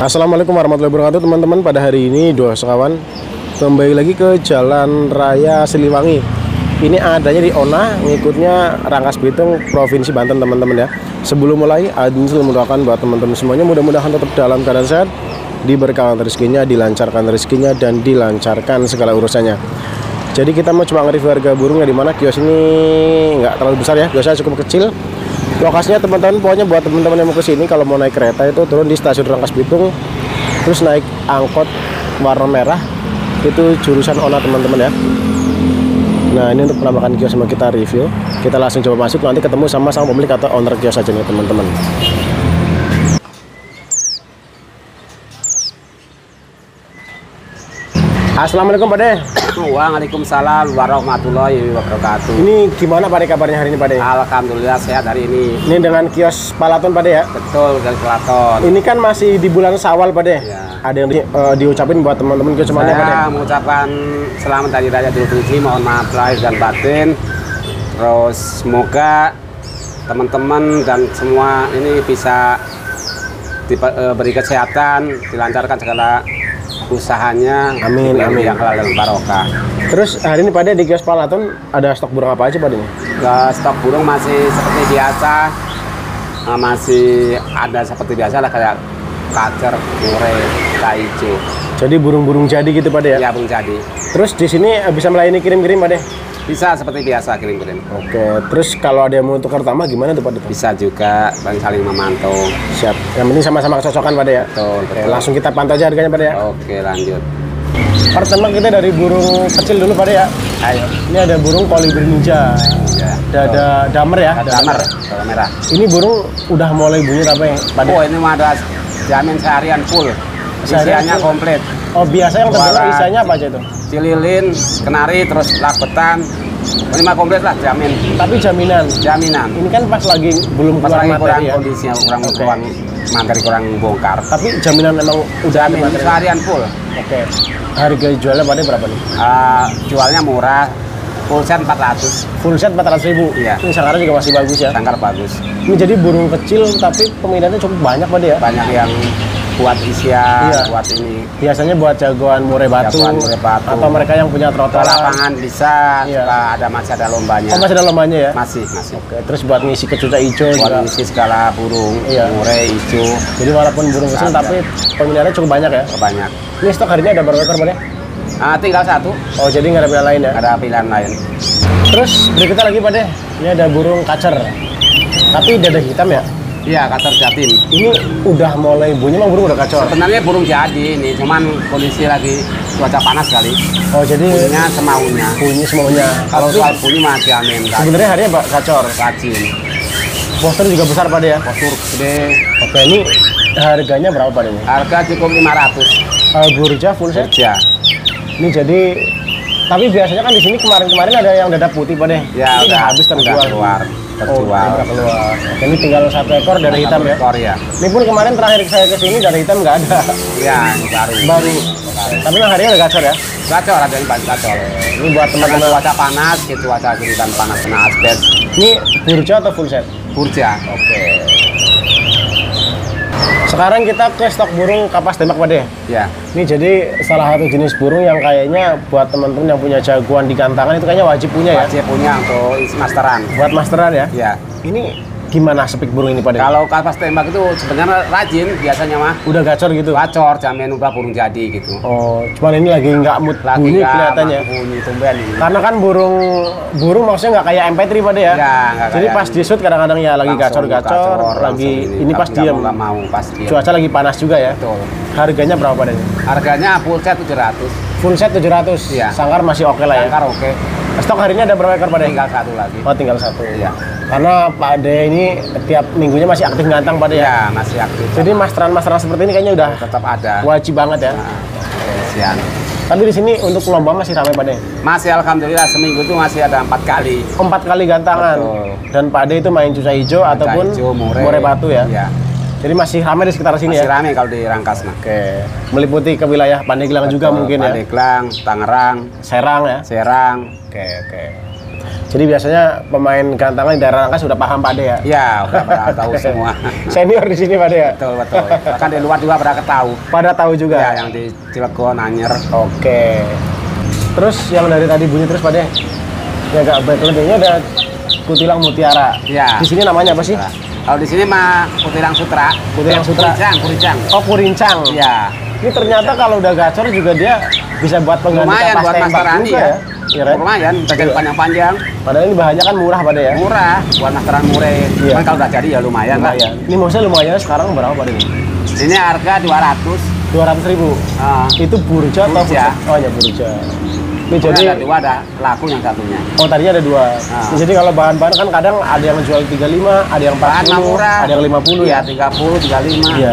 Assalamualaikum warahmatullahi wabarakatuh teman-teman. Pada hari ini dua sekawan Kembali lagi ke Jalan Raya Siliwangi. Ini adanya di Ona Ngikutnya Rangkas Bitung Provinsi Banten teman-teman ya. Sebelum mulai Adin selalu mendoakan buat teman-teman semuanya. Mudah-mudahan tetap dalam keadaan sehat Diberkahan rezekinya, dilancarkan rezekinya Dan dilancarkan segala urusannya. Jadi kita mau coba nge-review harga burung ya Di mana kios ini nggak terlalu besar ya. Kiosnya cukup kecil lokasinya teman-teman pokoknya buat teman-teman yang mau ke sini kalau mau naik kereta itu turun di stasiun Rangkas Bitung terus naik angkot warna merah itu jurusan Ona teman-teman ya. Nah ini untuk penampakan kios sama kita review. Kita langsung coba masuk nanti ketemu sama sang pemilik atau owner kios aja nih teman-teman. Assalamualaikum Pak De. Waalaikumsalam warahmatullahi wabarakatuh. Ini gimana Pak kabarnya hari ini Pak? Alhamdulillah sehat hari ini. Ini dengan kios Palaton Pak ya? Betul dari Kelaton. Ini kan masih di bulan Sawal Pak. Ya. Ada yang di, eh, diucapin buat teman-teman kios semuanya Pak. Saya mengucapkan selamat hari raya Idul Fitri, mohon maaf lahir dan batin. Terus semoga teman-teman dan semua ini bisa diberi kesehatan, dilancarkan segala usahanya. Amin, amin. Yang halal dan barokah. Terus hari ini Pak De di kios Palaton ada stok burung apa aja Pak De? Ke stok burung masih seperti biasa, Eh, masih ada seperti biasa lah kayak kacer, mure, hijau. Jadi burung-burung jadi gitu Pak De ya? Ya, Bung Jadi. Terus di sini eh, bisa melayani kirim-kirim Pak De? Bisa seperti biasa kirim-kirim. Oke, terus kalau ada yang mau tukar tambah gimana tuh Pak? Bisa juga bang saling memantau. Siap. Yang penting sama-sama kecocokan Pak De ya? Betul, Oke, betul. langsung kita pantau aja harganya Pak De ya? Oke, lanjut. Pertama kita dari burung kecil dulu Pak De ya? Ayo. Ini ada burung kolibri ninja. Ya. Ada, ada damer ya? Ada kalau merah. Ini burung udah mulai bunyi apa ya Pak De? Oh, ini mah ada jamin seharian full. Isiannya komplit. Oh biasa yang terdengar Suara. isinya apa aja tuh? Cililin, kenari, terus labetan. Ini mah komplit lah, jamin. Tapi jaminan. Jaminan. Ini kan pas lagi belum Pas lagi kurang ya. kondisinya, kurang Oke. kurang materi kurang bongkar. Tapi jaminan emang udah Jamin seharian full. Oke. Harga jualnya pada berapa nih? Ah, jualnya murah, full set 400. Full set 400 ribu. Iya. Ini sangkarnya juga masih bagus ya. Sangkar bagus. Ini jadi burung kecil tapi peminatnya cukup banyak pada ya. Banyak yang buat isian, Iya. buat ini. Biasanya buat jagoan murai batu, Jagoan murai batu. atau mereka yang punya trotoar. lapangan bisa, Iya. ada masih ada lombanya. Oh masih ada lombanya ya? Masih, masih. Oke. Terus buat ngisi kecuca hijau Buat juga. isi segala burung, Iya. murai, hijau, Jadi walaupun burung kecil Ada. tapi peminatnya cukup banyak ya. banyak. Ini stok hari ini ada berapa ekor pada? Ah, tinggal satu, Oh jadi nggak ada pilihan lain ya? ada pilihan lain. Terus berikutnya lagi pada ini ada burung kacer. Tapi dada hitam ya. Iya, kater jatim. Ini udah mulai bunyi emang burung udah kacor. Sebenarnya burung jadi ini, cuman kondisi lagi cuaca panas kali. Oh jadi Bunyinya semaunya. bunyi semuanya. Kalau soal bunyi mah jamin. sebenarnya harinya pak kacor. rajin. Poster juga besar pada ya. Postur gede. Oke ini harganya berapa pada ini? Harga cukup 500. Uh, burja full set. Kerja. Ini jadi tapi biasanya kan di sini kemarin-kemarin ada yang dada putih pada. Ya, ini udah habis udah terjual. keluar. Oh, Terjual. udah keluar. Ini tinggal satu ekor dari hitam ya. Ekor ya. Ini pun kemarin terakhir saya ke sini dari hitam nggak ada. Iya, ini baru. Baru. Tapi memang harinya udah gacor ya. Gacor ada yang banyak gacor. Ini buat teman-teman. cuaca panas, gitu cuaca kiritan panas kena asbes. Ini burja atau full set? Burja. Oke. Sekarang kita ke stok burung kapas tembak pada Ya. Ini jadi salah satu jenis burung yang kayaknya buat teman-teman yang punya jagoan di kantangan itu kayaknya wajib punya ya. Wajib punya untuk masteran. Buat masteran ya. Ya. Ini gimana sepik burung ini pada? Kalau kapas tembak itu sebenarnya rajin biasanya mah. Udah gacor gitu. Gacor, jamin udah burung jadi gitu. Oh, cuman ini lagi nggak mood Lagi bunyi kelihatannya. bunyi tumben ini. Karena kan burung burung maksudnya nggak kayak MP3 pada ya. Ya, Jadi pas di shoot kadang-kadang ya lagi gacor-gacor, lagi ini, pas Tapi diam. nggak mau pas diam. Cuaca lagi panas juga ya. Betul. Harganya berapa pada ini? Harganya full set 700. Full set 700. Iya. Sangkar masih oke lah ya. Sangkar oke. Stok hari ini ada berapa ekor pada? Tinggal satu lagi. Oh, tinggal satu. Iya. Karena Pak Ade ini tiap minggunya masih aktif ngantang pada ya. Ya, masih aktif. Jadi masteran-masteran seperti ini kayaknya udah tetap ada. wajib banget ya. Nah. Tapi di sini untuk lomba masih ramai Pak Ade. Masih alhamdulillah seminggu itu masih ada empat kali. Empat kali gantangan. Betul. Dan Pak Ade itu main cuca hijau ataupun hijau, murai. murai batu ya. Iya. Jadi masih ramai di sekitar sini Masih ya. rame kalau di Rangkas nah. Oke. Meliputi ke wilayah Pandeglang juga mungkin ya. Pandeglang, Tangerang, Serang ya. Serang. Oke, oke. Jadi biasanya pemain gantangan di daerah Rangkas sudah paham Pak De ya. Ya, udah pada tahu semua. Senior di sini Pak De ya. betul betul. Bahkan di luar juga pada ketahu. Pada tahu juga. Ya, yang di Cilegon, Anyer. Oke. Terus yang dari tadi bunyi terus Pak De. Ya agak baik lebihnya ada kutilang mutiara. Ya. Di sini namanya apa sih? Nah, Kalau di sini mah Kutilang Sutra. Kutilang Eh, Sutra. Kuricang, Kuricang. Oh kurincang. Ya, Ini ternyata kalau udah gacor juga dia bisa buat pengganti lumayan buat tembak Master Andi juga ya. ya. Iya, Ren? Lumayan, bagian Iya. panjang-panjang. Padahal ini bahannya kan murah Pak De ya. Murah, buat masteran murah. Iya. Cuman kalau udah jadi ya lumayan, lah. Lumayan. Ini maksudnya lumayan sekarang berapa Pak De? Ini harga 200. 200 ribu. Ah. Itu burja atau Burja. Oh ya burja. Ini Jadi jadi ada dua ada laku yang satunya. Oh tadinya ada dua. Ah. Jadi kalau bahan-bahan kan kadang ada yang jual 35, ada yang 40, Bahan mah murah. ada yang 50 ya ya. 30, 35. Iya.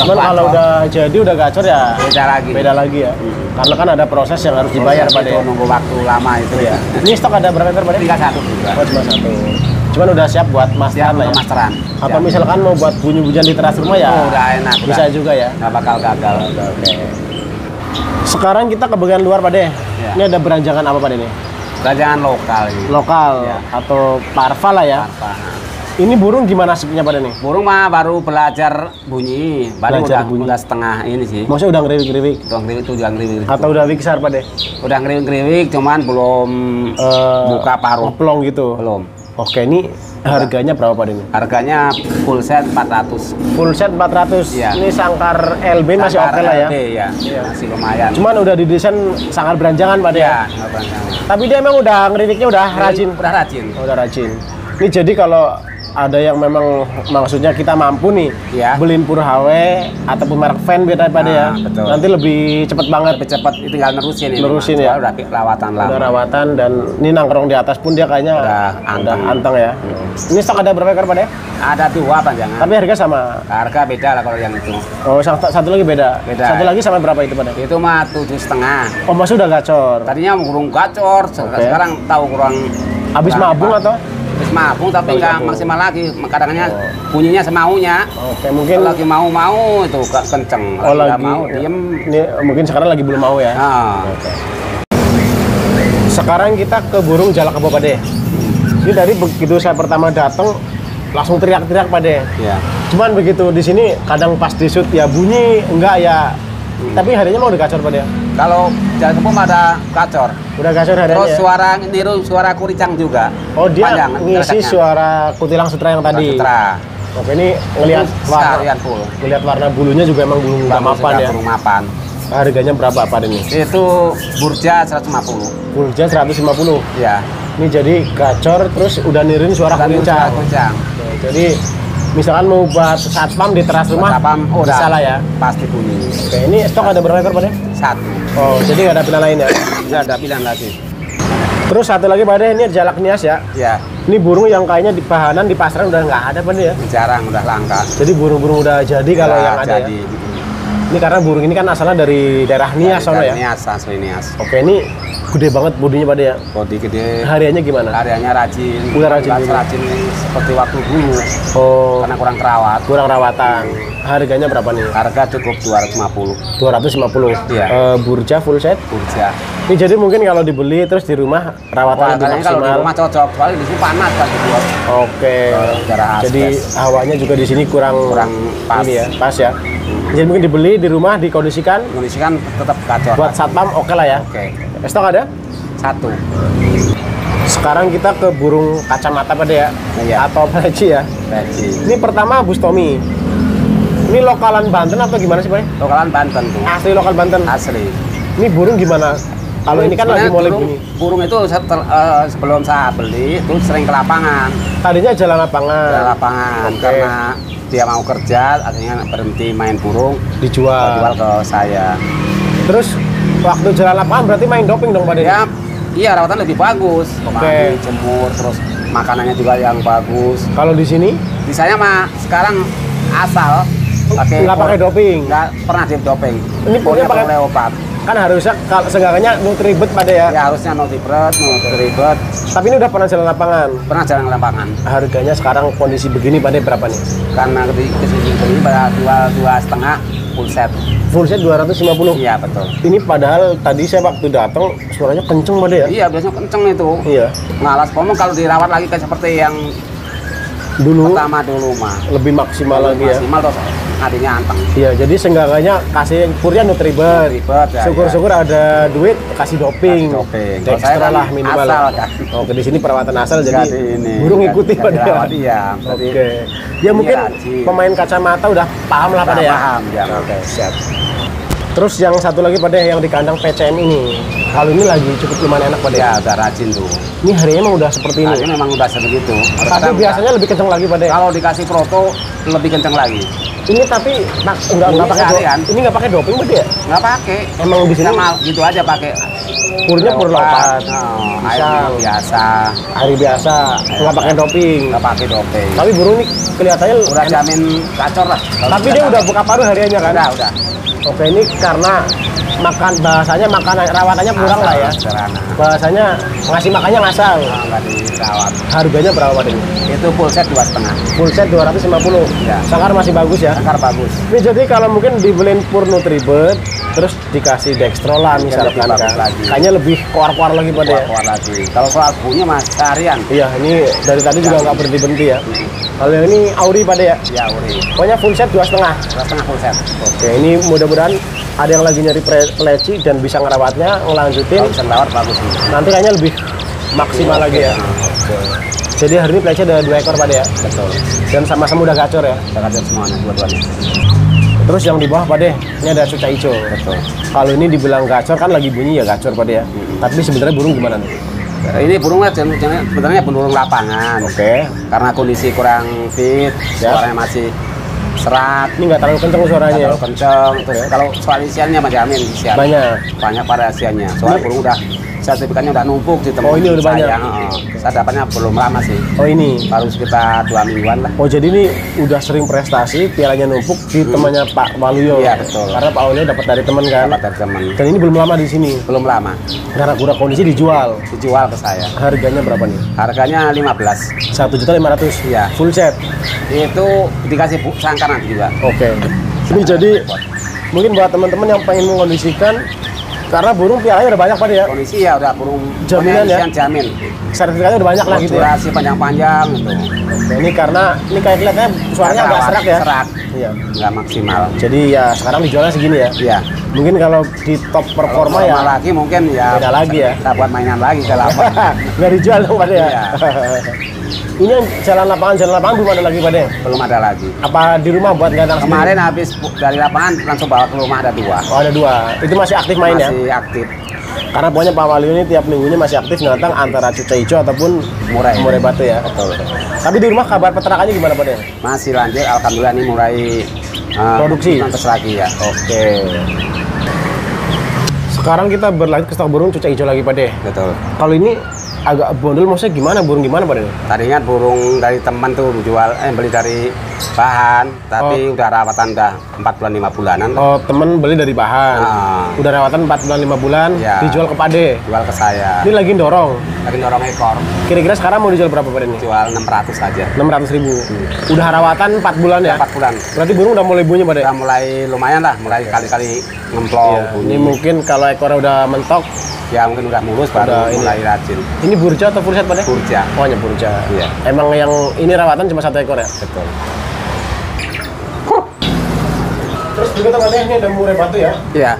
Cuman kalau udah jadi udah gacor ya beda lagi. beda lagi ya. Karena kan ada proses yang harus dibayar pada ya. nunggu waktu lama itu Iya. ya. Ini stok ada berapa meter pada? Tiga satu juga. Oh cuma satu. Cuman udah siap buat masteran lah ya. masteran. Apa Siap. misalkan mau buat bunyi-bunyian di teras rumah ya? Oh, udah enak. Bisa udah. juga ya. Nggak bakal gagal. Sekarang kita ke bagian luar Pak De. Iya. Ini ada beranjangan apa Pak De ini? Jangan lokal ini. Lokal Iya. atau parva lah ya. Ini burung gimana nasibnya Pak De nih? Burung mah baru belajar bunyi. Baru Belajar udah, bunyi. udah setengah ini sih. Maksudnya udah ngeriwik-ngeriwik Udah ngeriwik udah ngeriwik. atau udah wiksar Pak De? Udah ngeriwik-ngeriwik cuman belum Eh, buka paruh. Oplong gitu. Belum. Oke, ini harganya berapa Pak ini? Harganya full set 400. Full set 400. Iya. Ini sangkar LB masih oke lah ya. LB, ya. Iya. Masih lumayan. Cuman udah didesain sangat beranjangan Pak De ya. ya, nggak berantakan. Tapi dia emang udah ngeriwiknya udah rajin. Udah rajin. Oh, udah rajin. Ini jadi kalau ada yang memang maksudnya kita mampu nih Iya. beliin Pur HW ataupun merek fan beda pada ya. Nah, betul. Nanti lebih cepet banget Lebih cepat tinggal nerusin ini. Nerusin ya. Udah rawatan udah rawatan dan ini nangkrong di atas pun dia kayaknya Udah anteng. anteng ya. Ini stok ada berapa ekor pada? Ada dua panjangan. Tapi harga sama. Harga beda lah kalau yang itu. Oh, satu, satu lagi beda. Beda. Satu lagi sama berapa itu pada? Itu mah tujuh setengah. Oh, maksudnya udah gacor. Tadinya burung gacor, Oke. sekarang tahu kurang. Habis mabung apa. atau? Mabung tapi nggak maksimal lagi. Kadang-kadang Oh. bunyinya semaunya. Oke, mungkin Kalau lagi mau-mau itu ke- kenceng. oh lagi mau diem. Ini mungkin sekarang lagi belum mau ya. Nah, Sekarang kita ke burung jalak kebo pade. Ini dari begitu saya pertama datang langsung teriak-teriak pade. ya. Cuman begitu di sini kadang pas di shoot ya bunyi enggak ya. Tapi harinya mau udah gacor pade. Kalau jalan kebun ada gacor. Udah gacor harinya. Terus ya? suara niru suara kuricang juga. Oh dia Panjang, ngisi suara kutilang sutra yang tadi. Sutra. Oke ini ngelihat warna, full. ngelihat warna bulunya juga emang bulu nggak mapan ya. mapan. Harganya berapa apa ini? Itu burja 150. Burja 150. Ya. Ini jadi gacor terus udah nirin suara Dan kulincang. suara kuricang. Jadi misalkan mau buat satpam di teras rumah Satpam, oh, udah. lah ya. Pasti bunyi. Oke, ini stok ada berapa ekor Pak? Satu. Oh, jadi nggak ada pilihan lain ya. Tidak ada pilihan lagi. Terus satu lagi Pak ini jalak nias ya. Ya, Ini burung yang kayaknya di pahanan di pasaran udah nggak ada Pak ya. jarang udah langka. Jadi burung-burung udah jadi kalau Udah yang ada jadi. ya. Ini karena burung ini kan asalnya dari daerah Nias sono ya. Nias, asli Nias. Oke, ini gede banget bodinya Pak De ya. Bodi gede. Hariannya gimana? Karyanya rajin. Udah rajin juga. serajin seperti waktu dulu. Oh, Karena kurang kerawat. kurang rawatan. Harganya berapa nih? Harga cukup 250 250. Iya. Eh, burja full set. burja. Ini jadi mungkin kalau dibeli terus di rumah rawatan lebih Makanya kalau di maksimal. rumah cocok, soalnya di sini panas kan. Oke. Jadi hawanya juga di sini kurang Kurang pas. Ini ya, pas ya. Jadi mungkin dibeli di rumah dikondisikan Indonesia kan tetap gacor. buat satpam oke lah ya. Oke, Stok ada? satu. Sekarang kita ke burung kacamata pada ya. Iya. Atau lagi ya? Reci. Ini pertama Bustomi. Ini lokalan Banten atau gimana sih, Pak? Lokalan Banten tuh. Asli lokal Banten. Asli. Ini burung gimana? Kalau ini kan lagi mulai burung, bunyi. burung itu setel- eh, sebelum saya beli itu sering ke lapangan. Tadinya jalan lapangan. Ke lapangan Oke. karena dia mau kerja, akhirnya berhenti main burung, dijual. jual ke saya. Terus waktu jalan lapangan berarti main doping dong, Pak? De? Ya, iya rawatan lebih bagus. Oke. Mandi, jemur, terus makanannya juga yang bagus. Kalau di sini Di saya mah sekarang asal pakai nggak pakai doping. nggak pernah di doping. Ini punya pakai- obat. Kan harusnya kalau seenggaknya nutribet pada ya. Ya harusnya no ribet, no ribet. Tapi ini udah pernah jalan lapangan. Pernah jalan lapangan. Harganya sekarang kondisi begini pada berapa nih? Karena di ke sini ini pada dua dua setengah full set. Full set 250. Iya betul. Ini padahal tadi saya waktu datang suaranya kenceng pada ya. Iya biasanya kenceng itu. Iya. Ngalas pomong kalau dirawat lagi kayak seperti yang Dulu pertama dulu mah. lebih maksimal lagi ya. Maksimal terus hatinya anteng. Iya, jadi seenggaknya kasih purnya nutribet. Ribet ya. Syukur-syukur ada duit kasih doping. Kasih doping. Ekstra saya kan lah minimal. asal kan. Oke, di sini perawatan asal jadi di ini. burung ikuti pada. iya. Berarti Oke. Ya mungkin rajin. pemain kacamata udah paham lah pada ya. Paham, ya. Oke, siap. Terus yang satu lagi pada yang di kandang PCM ini. Kalau ini lagi cukup lumayan enak pada ya. Udah rajin tuh. Ini harinya emang udah seperti Nah, ini. ini memang udah sebegitu. Tapi biasanya lebih kenceng lagi pada kalau dikasih proto lebih kenceng lagi. Ini tapi nak, enggak Ini enggak pakai seharian. ini enggak pakai doping pada ya. Nggak pakai. Emang di sini Sama gitu aja pakai purnya pur lopat. Oh, air Misal. biasa. Hari biasa, nggak pakai doping. Nggak pakai doping. Tapi burung ini kelihatannya Udah jamin gacor lah. Tapi dia udah buka paruh hariannya kan? Udah, udah. Oke, ini karena makan bahasanya makan rawatannya kurang lah ya. Sederhana. Bahasanya ngasih makannya ngasal. Nah, nggak dirawat. Harganya berapa ini? Itu full set dua setengah. Full set 250. Ya. Sangkar masih bagus ya. Akar bagus. Ini jadi kalau mungkin dibeliin pur Nutribet, terus dikasih Dextrola misalkan lebih bagus kan. lagi. Kayaknya lebih koar-koar lagi pada ya. Lagi. Kalau soal punya mas harian. Iya, ini dari tadi juga nggak berhenti-berhenti ya. Kalau yang ini Auri pada ya. Ya uri. Pokoknya full set dua setengah. Dua setengah full set. Oke, ini mudah-mudahan ada yang lagi nyari peleci dan bisa ngerawatnya, ngelanjutin. Kalau bisa rawat bagus. Nanti kayaknya lebih maksimal lagi ya. Jadi hari ini peleci ada dua ekor pada ya. Betul. Dan sama-sama udah gacor ya. Kita kasih semuanya dua-duanya. Terus yang di bawah pada ini ada cuca hijau. Betul. Kalau ini dibilang gacor kan lagi bunyi ya gacor pada ya. Tapi sebenarnya burung gimana nih? Ini burungnya sebenarnya burung lapangan. Oke. Karena kondisi kurang fit, Ya. suaranya masih serat, Ini nggak terlalu kenceng suaranya ya. kalau kenceng. Terus kalau soal isiannya masih amin isian. Banyak. Banyak variasiannya. Soal Ini- burung udah sertifikatnya udah numpuk di tempat Oh, ini udah saya. banyak. Heeh. Saya dapatnya belum lama sih. Oh ini. Baru sekitar dua mingguan lah. Oh jadi ini udah sering prestasi, pialanya numpuk di temannya Pak Waluyo. Iya, betul. Karena Pak Waluyo dapat dari teman kan. Dapat dari teman. Dan ini belum lama di sini. Belum lama. Karena kurang kondisi dijual. Dijual ke saya. Harganya berapa nih? Harganya 15. Satu juta lima ratus. Iya. Full set. Itu dikasih bu sangkar nanti juga. Oke. Ini jadi mungkin buat teman-teman yang pengen mengkondisikan karena burung pialanya udah banyak pada ya. Kondisi ya udah burung Jaminan ya? jamin. Sertifikatnya udah banyak lah gitu ya. Durasi panjang-panjang gitu. Ini karena ini kayak kelihatannya suaranya agak serak ya. Serak. Iya. Nggak maksimal. Jadi ya sekarang dijualnya segini ya. Iya. Mungkin kalau di top performa Kalau ya lagi mungkin ya beda lagi ya. Kita buat mainan lagi ke lapangan. nggak dijual dong pada ya. Iya. ini jalan lapangan jalan lapangan belum ada lagi pada ya? Belum ada lagi. Apa di rumah buat sendiri? Kemarin habis pu- dari lapangan langsung bawa ke rumah ada dua. Oh ada dua. Itu masih aktif main ya? Masih aktif. Karena pokoknya Pak Wali ini tiap minggunya masih aktif ngantang antara cuca hijau ataupun Murai. murai batu ya. Betul. Tapi di rumah kabar peternakannya gimana pada? Masih lanjut. Alhamdulillah ini mulai eh, Produksi? Lagi ya. Oke. Sekarang kita berlanjut ke stok burung cuca hijau lagi pada. Betul. Kalau ini agak bondol maksudnya gimana burung gimana pada? Tadinya burung dari teman tuh jual eh beli dari bahan, tapi udah rawatan udah 4 bulan 5 bulanan. Oh temen beli dari bahan. Ah. Udah rawatan 4 bulan 5 bulan Ya. dijual ke pade. Jual ke saya. Ini lagi dorong. Lagi dorong ekor. Kira-kira sekarang mau dijual berapa pada ini? Jual 600 saja. 600 ribu. Udah rawatan 4 bulan ya? 4 bulan. Berarti burung udah mulai bunyi pada? Udah mulai lumayan lah, mulai kali-kali ngemplong. Bunyi. Ini mungkin kalau ekornya udah mentok, ya mungkin udah mulus Udah baru ini. mulai rajin. ini burja atau full set pada? Kurja. Oh hanya burja. Iya. Emang yang ini rawatan cuma satu ekor ya? Betul. Terus juga tuh ini ada murai batu ya? Iya,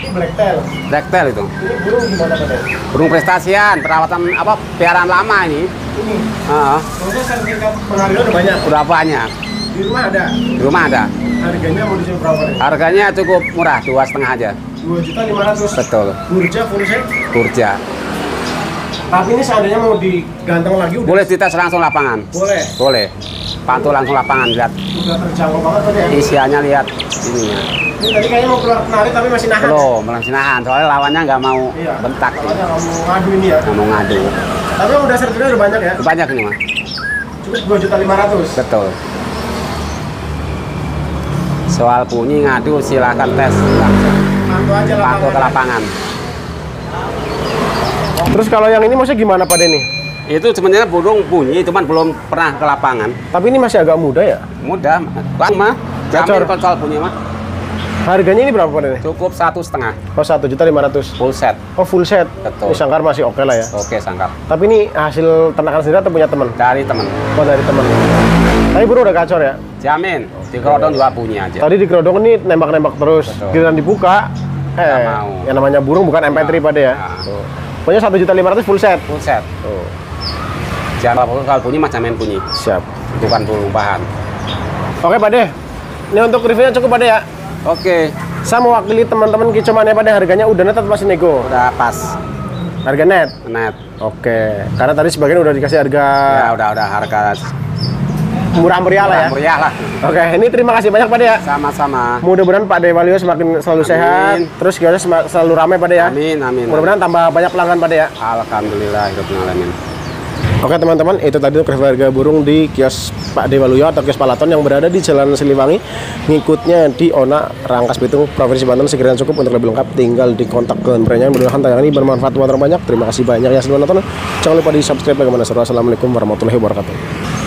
Ini black tail. rektel itu. Ini burung gimana pada? Burung prestasian, perawatan apa piaraan lama ini. Ini. Heeh. Maksudnya sertifikat penghargaan udah banyak. udah banyak. Di rumah ada. Di rumah ada. Harganya mau dijual berapa nih? Harganya cukup murah, dua setengah aja. Dua juta lima ratus. Betul. Burja full set. Tapi ini seandainya mau diganteng lagi udah Boleh dites langsung lapangan. boleh. Boleh. Pantau langsung lapangan lihat Udah terjangkau banget tadi ya. isiannya lihat ininya. Ini tadi kayaknya mau keluar penari tapi masih nahan. Belum, masih nahan. Soalnya lawannya nggak mau Iya. bentak, Makanya nggak mau ngadu ini ya. nggak mau ngadu. Tapi udah sertifikat udah banyak ya. Banyak ini mah. Cukup dua juta lima ratus. Betul. Soal bunyi ngadu silahkan tes langsung. Mantap aja pantau ke lapangan. Terus kalau yang ini maksudnya gimana Pak Denny? Itu sebenarnya burung bunyi, cuman belum pernah ke lapangan. Tapi ini masih agak muda ya. Mudah, bang mah. Gacor. Konsol bunyi mah. Harganya ini berapa Pak Denny? Cukup satu setengah Oh satu juta lima ratus. full set. Oh full set. Betul. Ini sangkar masih oke lah ya. Oke sangkap. Tapi ini hasil ternakan sendiri atau punya teman? Dari teman. Oh dari teman. Tapi burung udah gacor ya. Jamin. Di kerodong juga bunyi aja. Tadi di kerodong ini nembak-nembak terus. Betul. Giliran dibuka, eh, mau. yang namanya burung bukan MP3 pada ya. Nah. Pokoknya satu juta lima ratus full set. Full set. Tuh. Jangan kalau kalau bunyi macam main bunyi. Siap. Bukan burung bahan. Oke Pak De. Ini untuk reviewnya cukup Pak De ya. Oke. Saya mewakili teman-teman kicomannya Pak De. Harganya udah net atau masih nego? Udah pas. Harga net. Net. Oke. Karena tadi sebagian udah dikasih harga Ya udah udah harga murah meriah lah ya. murah lah. Oke. Ini terima kasih banyak Pak ya. Sama-sama. Mudah-mudahan Pak De Walio semakin selalu Amin. sehat. Terus sema- selalu ramai Pak ya. Amin amin. Mudah-mudahan tambah banyak pelanggan Pak ya. Alhamdulillah hidup alamin. Oke teman-teman, itu tadi review harga burung di kios Pak Dewaluyo atau kios Palaton yang berada di Jalan Siliwangi. Ngikutnya di Ona, Rangkas Bitung, Provinsi Banten. Sekiranya cukup untuk lebih lengkap, tinggal di kontak ke brandnya. Mudah-mudahan tayangan ini bermanfaat buat orang banyak. Terima kasih banyak yang sudah nonton. Jangan lupa di subscribe bagaimana seru. Assalamualaikum warahmatullahi wabarakatuh.